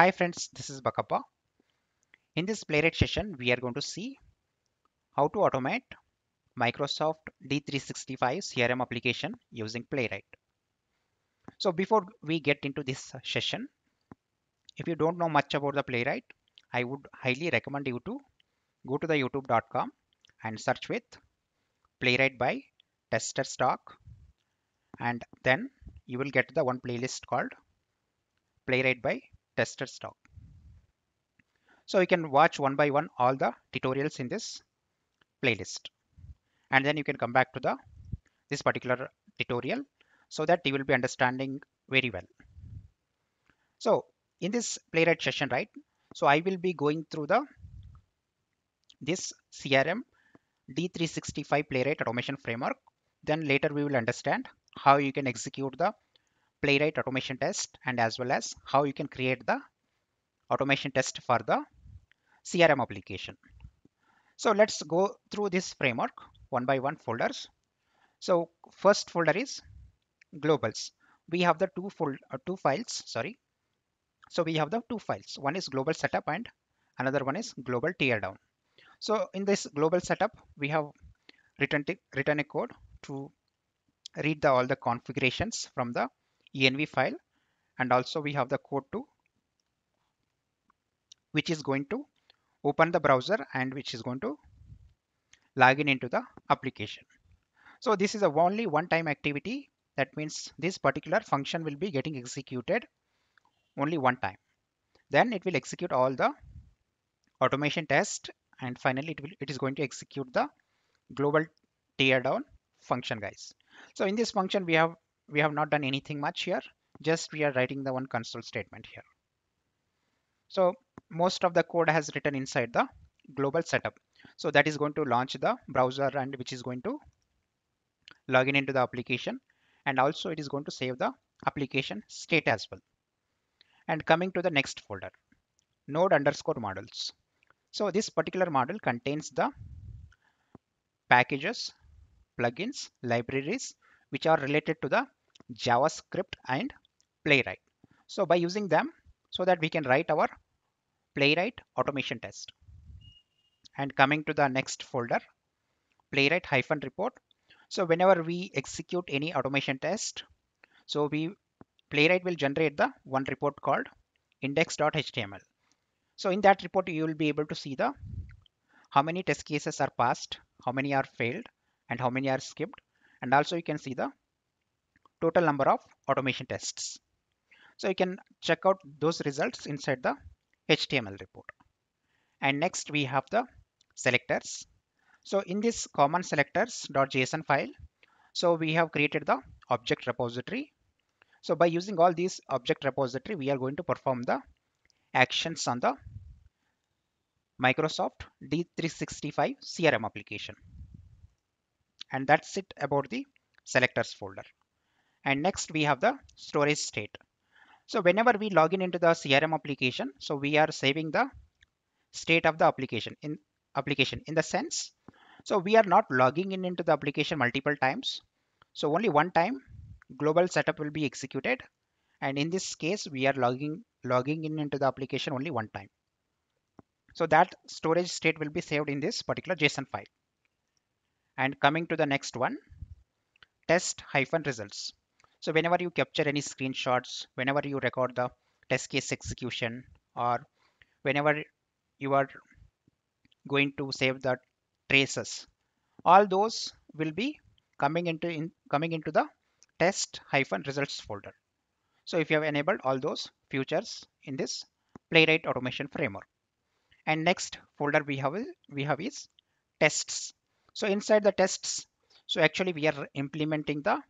Hi friends, this is Bakkappa. In this Playwright session, we are going to see how to automate Microsoft D365 CRM application using Playwright. So before we get into this session, if you don't know much about the Playwright, I would highly recommend you to go to the youtube.com and search with Playwright by Testers Talk and then you will get the one playlist called Playwright by Testers Talk. So you can watch one by one all the tutorials in this playlist and then you can come back to the this particular tutorial so that you will be understanding very well. So in this playwright session, right? So I will be going through the this CRM D365 playwright automation framework. Then later we will understand how you can execute the playwright automation test and as well as how you can create the automation test for the CRM application. So let's go through this framework one by one folders. So first folder is globals. We have the two fold, uh, two files, sorry. So we have the two files. One is global setup and another one is global teardown. So in this global setup, we have written, written a code to read the, all the configurations from the env file and also we have the code to which is going to open the browser and which is going to log in into the application. So this is a only one time activity. That means this particular function will be getting executed only one time. Then it will execute all the automation test and finally it will it is going to execute the global teardown function guys. So in this function we have we have not done anything much here just we are writing the one console statement here. So most of the code has written inside the global setup. So that is going to launch the browser and which is going to log in into the application and also it is going to save the application state as well. And coming to the next folder, node underscore modules. So this particular model contains the packages, plugins, libraries, which are related to the JavaScript and Playwright. So by using them, so that we can write our playwright automation test. And coming to the next folder playwright hyphen report. So whenever we execute any automation test so we playwright will generate the one report called index.html so in that report you will be able to see the how many test cases are passed how many are failed and how many are skipped. And also you can see the total number of automation tests so you can check out those results inside the HTML report. And next we have the selectors. So in this common selectors.json file, so we have created the object repository. So by using all these object repository, we are going to perform the actions on the Microsoft D365 CRM application. And that's it about the selectors folder. And next we have the storage state. So whenever we log in into the CRM application, so we are saving the state of the application in application in the sense. So we are not logging in into the application multiple times. So only one time global setup will be executed. And in this case, we are logging logging in into the application only one time. So that storage state will be saved in this particular JSON file. And coming to the next one, test hyphen results. So whenever you capture any screenshots, whenever you record the test case execution, or whenever you are going to save the traces, all those will be coming into in, coming into the test hyphen results folder. So if you have enabled all those features in this playwright automation framework. And next folder we have we have is tests. So inside the tests, so actually we are implementing the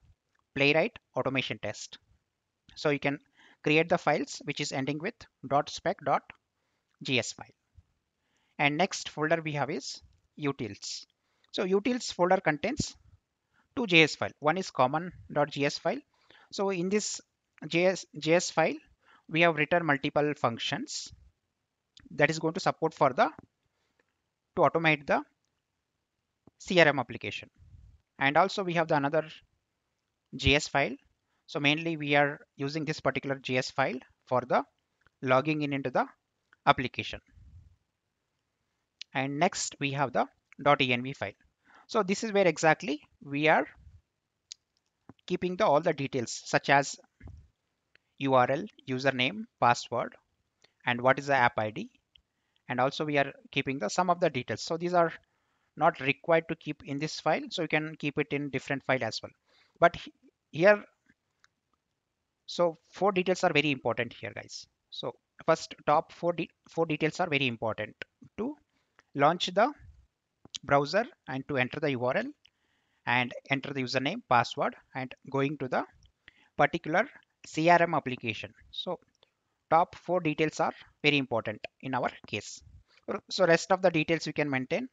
playwright automation test. So you can create the files which is ending with .spec.js file. And next folder we have is utils. So utils folder contains two JS file. One is common.js file. So in this JS, JS file, we have written multiple functions that is going to support for the to automate the CRM application. And also we have the another JS file. So mainly we are using this particular JS file for the logging in into the application. And next we have the .env file. So this is where exactly we are keeping the all the details such as URL, username, password, and what is the app ID. And also we are keeping the some of the details. So these are not required to keep in this file. So you can keep it in different file as well. But here, so four details are very important here, guys. So first top four, de four details are very important to launch the browser and to enter the URL and enter the username, password and going to the particular CRM application. So top four details are very important in our case. So rest of the details you can maintain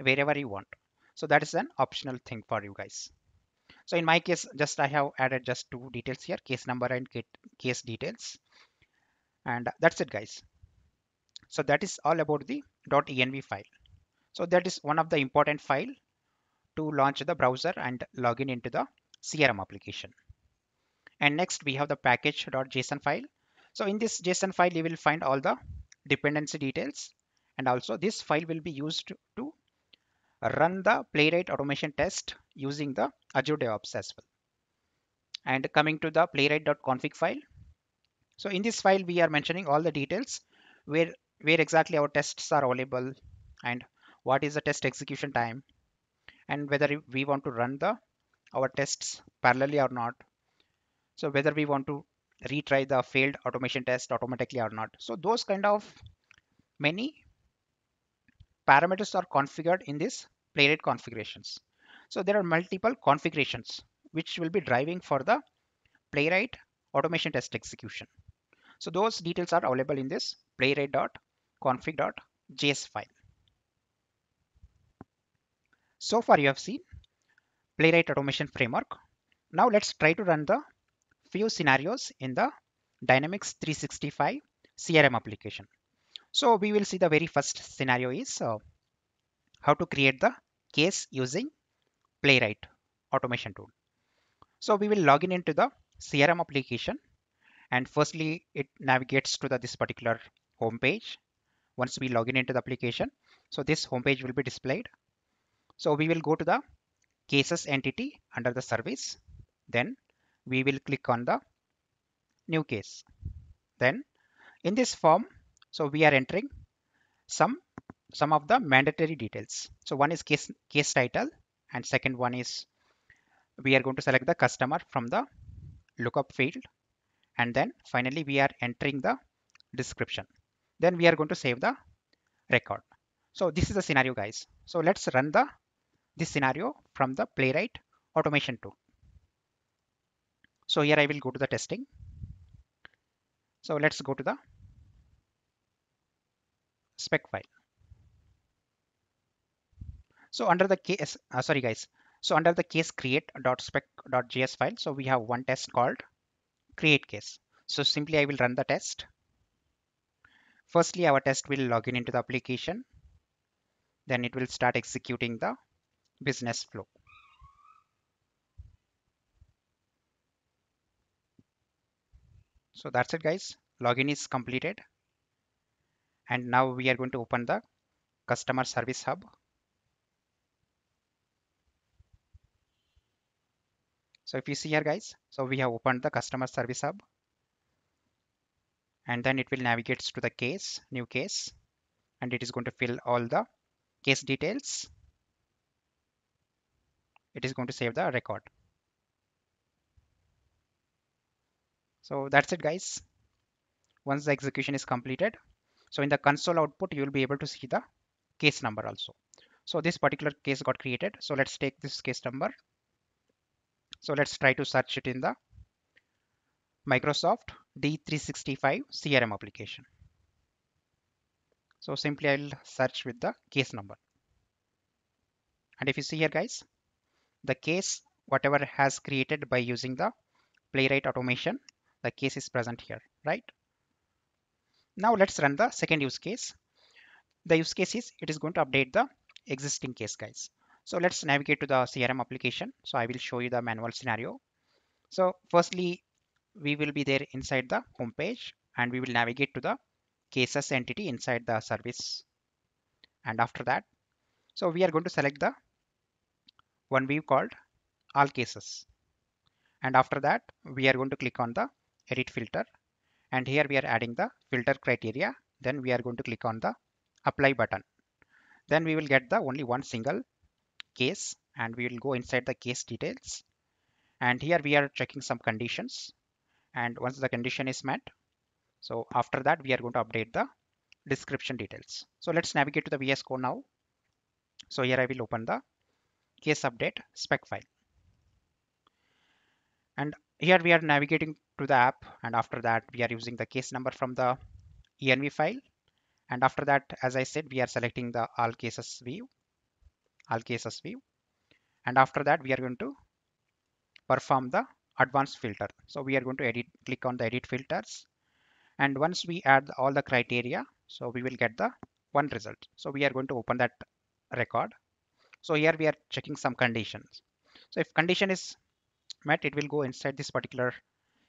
wherever you want. So that is an optional thing for you guys. So in my case, just I have added just two details here, case number and case details. And that's it guys. So that is all about the .env file. So that is one of the important file to launch the browser and login into the CRM application. And next we have the package.json file. So in this JSON file, you will find all the dependency details. And also this file will be used to run the Playwright automation test using the Azure DevOps as well. And coming to the playwright.config file. So in this file, we are mentioning all the details where, where exactly our tests are available and what is the test execution time and whether we want to run the our tests parallelly or not. So whether we want to retry the failed automation test automatically or not. So those kind of many parameters are configured in this playwright configurations. So there are multiple configurations which will be driving for the playwright automation test execution. So those details are available in this playwright.config.js file. So far you have seen playwright automation framework. Now let's try to run the few scenarios in the Dynamics 365 CRM application. So we will see the very first scenario is uh, how to create the case using Playwright automation tool. So we will log in into the CRM application and firstly it navigates to the, this particular home page. Once we log in into the application, so this home page will be displayed. So we will go to the cases entity under the service. Then we will click on the new case. Then in this form, so we are entering some some of the mandatory details. So one is case case title and second one is we are going to select the customer from the lookup field and then finally we are entering the description. Then we are going to save the record. So this is the scenario guys. So let's run the this scenario from the playwright automation tool. So here I will go to the testing. So let's go to the spec file. So under the case, uh, sorry guys. So under the case create.spec.js file, so we have one test called create case. So simply I will run the test. Firstly, our test will log in into the application. Then it will start executing the business flow. So that's it guys. Login is completed. And now we are going to open the customer service hub. So if you see here guys, so we have opened the customer service hub and then it will navigate to the case, new case, and it is going to fill all the case details. It is going to save the record. So that's it guys. Once the execution is completed, so in the console output, you will be able to see the case number also. So this particular case got created. So let's take this case number. So let's try to search it in the Microsoft D365 CRM application. So simply I'll search with the case number. And if you see here guys, the case whatever has created by using the playwright automation the case is present here, right? Now let's run the second use case. The use case is it is going to update the existing case guys. So let's navigate to the CRM application. So I will show you the manual scenario. So firstly, we will be there inside the home page and we will navigate to the cases entity inside the service. And after that so we are going to select the one view called all cases. And after that we are going to click on the edit filter. And here we are adding the filter criteria. Then we are going to click on the apply button. Then we will get the only one single case and we will go inside the case details. And here we are checking some conditions. And once the condition is met so after that we are going to update the description details. So let's navigate to the VS Code now. So here I will open the case update spec file. And here we are navigating to the app. And after that we are using the case number from the env file. And after that as I said we are selecting the all cases view all cases view and after that we are going to perform the advanced filter. So we are going to edit click on the edit filters. And once we add all the criteria so we will get the one result. So we are going to open that record. So here we are checking some conditions. So if condition is met it will go inside this particular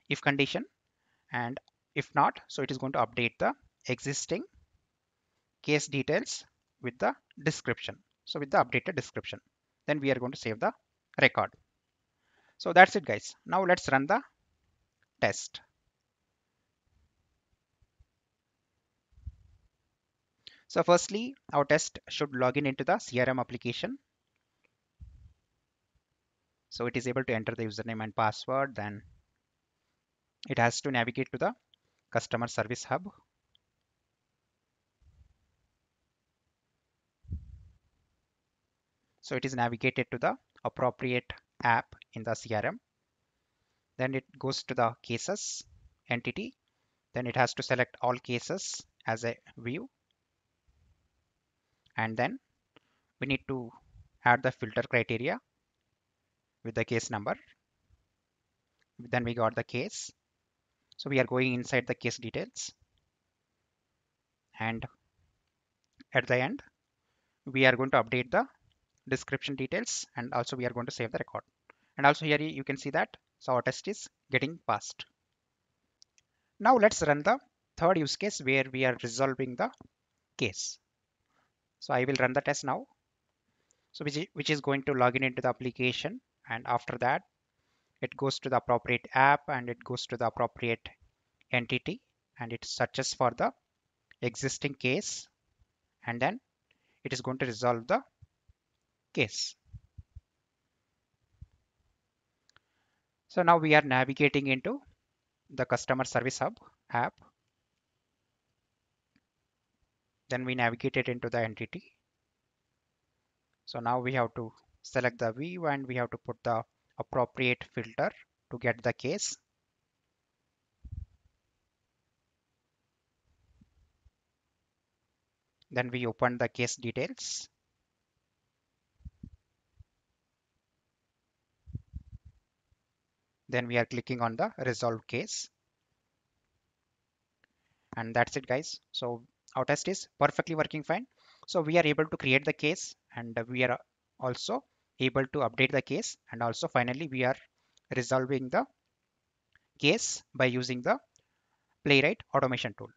if condition. And if not so it is going to update the existing case details with the description so with the updated description then we are going to save the record. So that's it guys. Now let's run the test. So firstly our test should log in into the crm application. So it is able to enter the username and password. Then it has to navigate to the customer service hub so it is navigated to the appropriate app in the crm then it goes to the cases entity. Then it has to select all cases as a view. And then we need to add the filter criteria with the case number. Then we got the case. So we are going inside the case details. And at the end we are going to update the description details and also we are going to save the record. And also here you can see that so our test is getting passed. Now let's run the third use case where we are resolving the case. So I will run the test now. So which is, which is going to log in into the application and after that it goes to the appropriate app and it goes to the appropriate entity and it searches for the existing case and then it is going to resolve the case. So now we are navigating into the customer service hub app. Then we navigate it into the entity. So now we have to select the view and we have to put the appropriate filter to get the case. Then we open the case details. Then we are clicking on the resolve case. And that's it guys. So our test is perfectly working fine. So we are able to create the case and we are also able to update the case and also finally we are resolving the case by using the playwright automation tool